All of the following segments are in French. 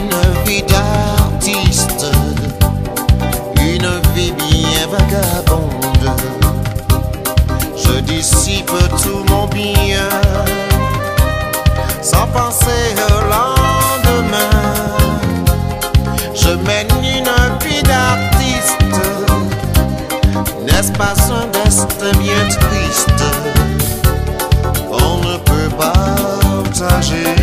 une vie d'artiste. Une vie bien vagabonde. Je dissipe tout mon bien. Sans penser au lendemain. Je mène une vie d'artiste. N'est-ce pas un destin bien triste? On ne peut partager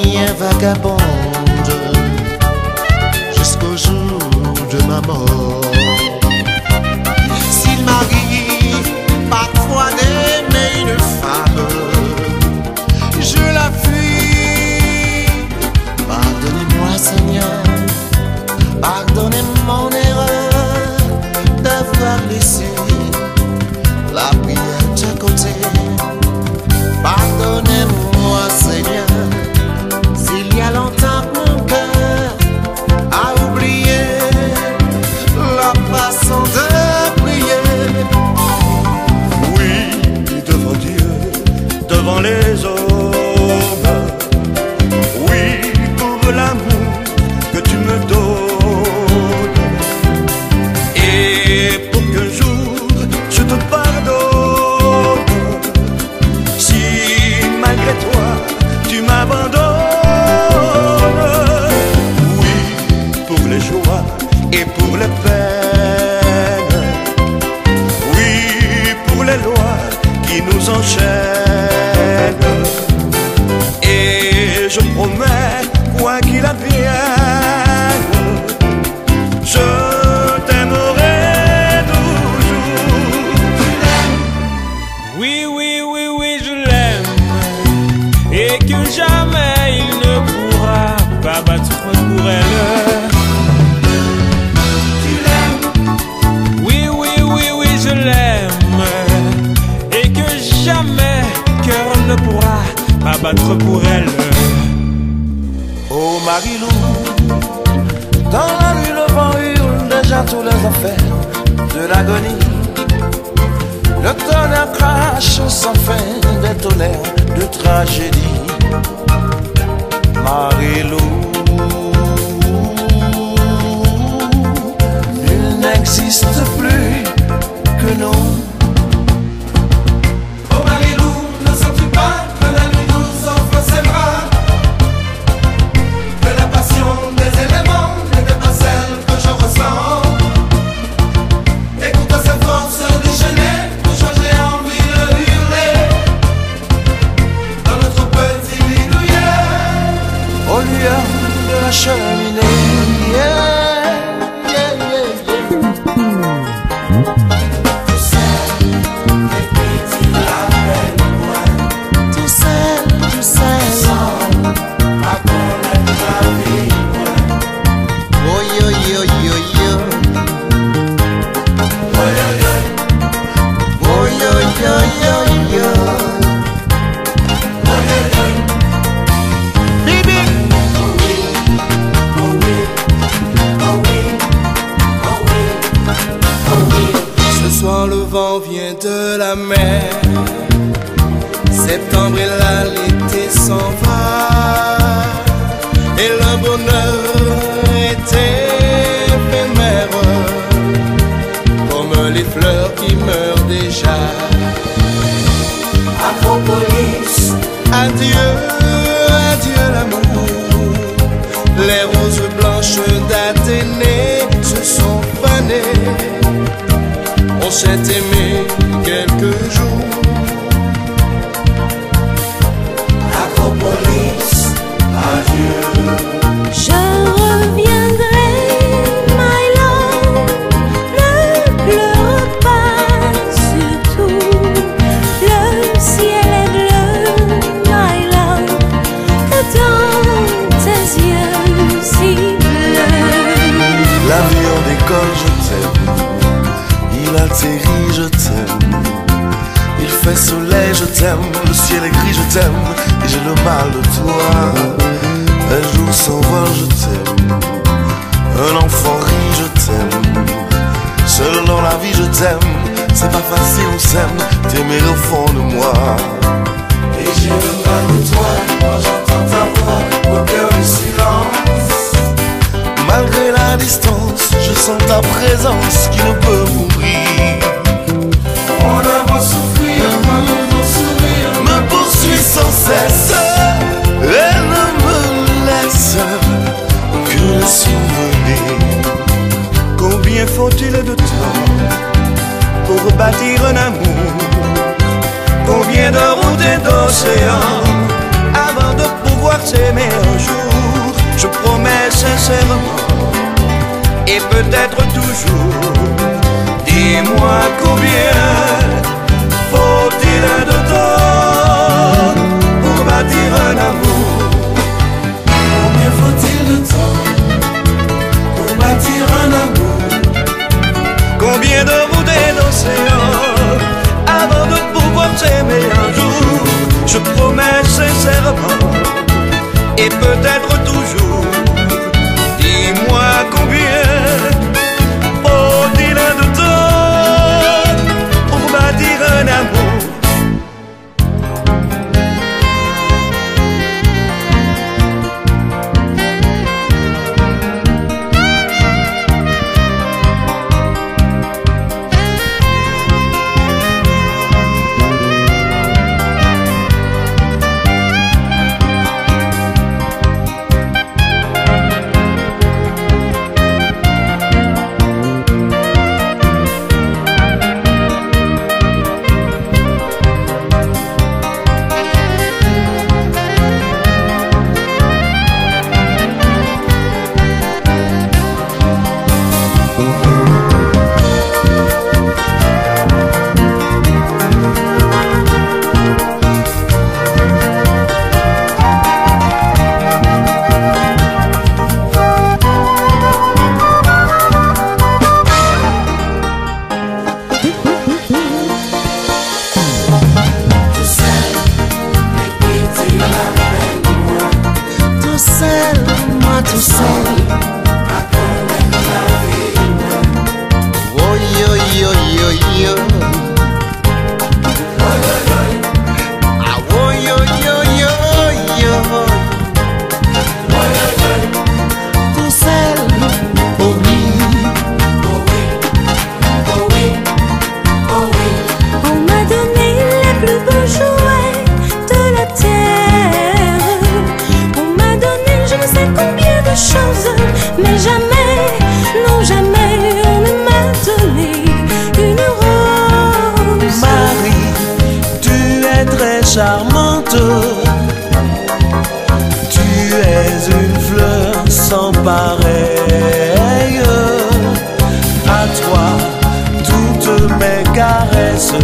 Bien vagabonde. Jusqu'au jour de ma mort je promets, quoi qu'il advienne, je t'aimerai toujours. Oui, oui, oui, oui, je l'aime. Et que jamais il ne pourra pas battre pour elle. Oui, oui, oui, oui, je l'aime. Et que jamais cœur ne pourra pas battre pour elle. Sans fin des tonnerres de tragédie. Marilou, nul n'existe plus que nous. Vent vient de la mer. Septembre est là, l'été s'en va. Et le bonheur est éphémère. Comme les fleurs qui meurent déjà. Acropolis, Adieu, adieu l'amour. Les roses blanches d'Athénée se sont fanées. On s'est aimé quelques jours. T'aime. Le ciel est gris, je t'aime. Et j'ai le mal de toi. Un jour s'envole, je t'aime. Un enfant rit, je t'aime. Seul dans la vie, je t'aime. C'est pas facile, on s'aime. T'aimer au fond de moi. Et j'ai le mal de toi quand j'entends ta voix au cœur du silence. Malgré la distance, je sens ta présence qui ne peut mourir. On a beau souffrir, sans cesse et ne me laisse que le souvenir. Combien faut-il de temps pour bâtir un amour? Combien de routes et d'océans avant de pouvoir s'aimer un jour? Je promets sincèrement et peut-être toujours. Dis-moi combien s'aimer un jour. Je promets sincèrement et peut-être toujours seul, moi tout pareille. À toi, toutes mes caresses.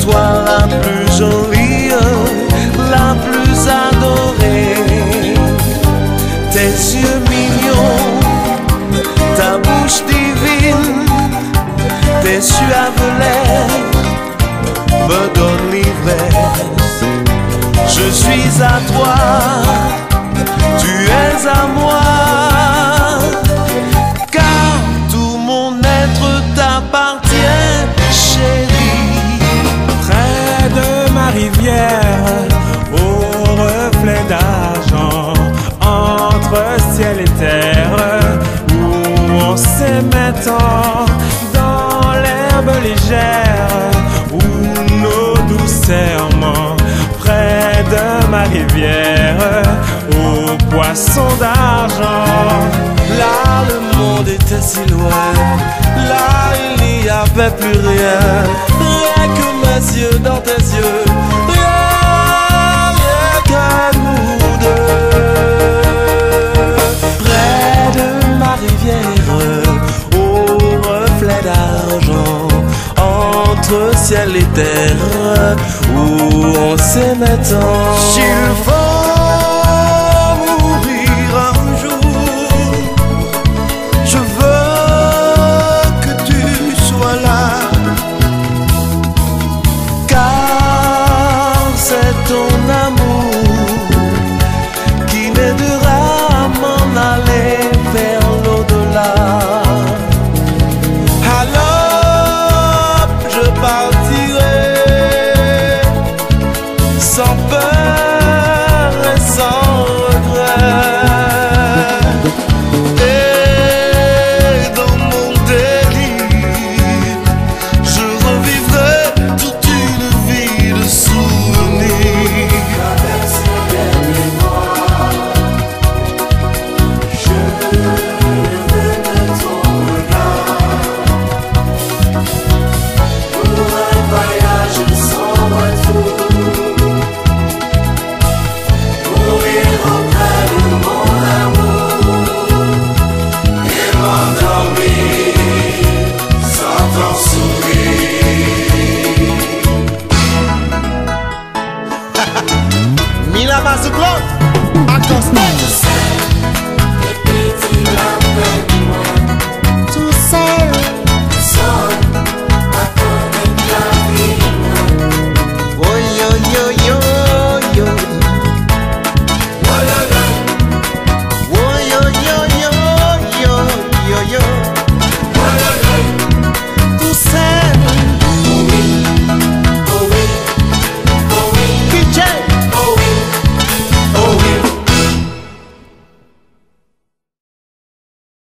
Toi la plus jolie, la plus adorée. Tes yeux mignons, ta bouche divine, tes suaves me donne l'ivresse. Je suis à toi, Là, le monde était si loin, là, il n'y avait plus rien, rien que mes yeux dans tes yeux, rien, rien qu'à nous. Près de ma rivière, au reflet d'argent, entre ciel et terre, où on s'aimait tant.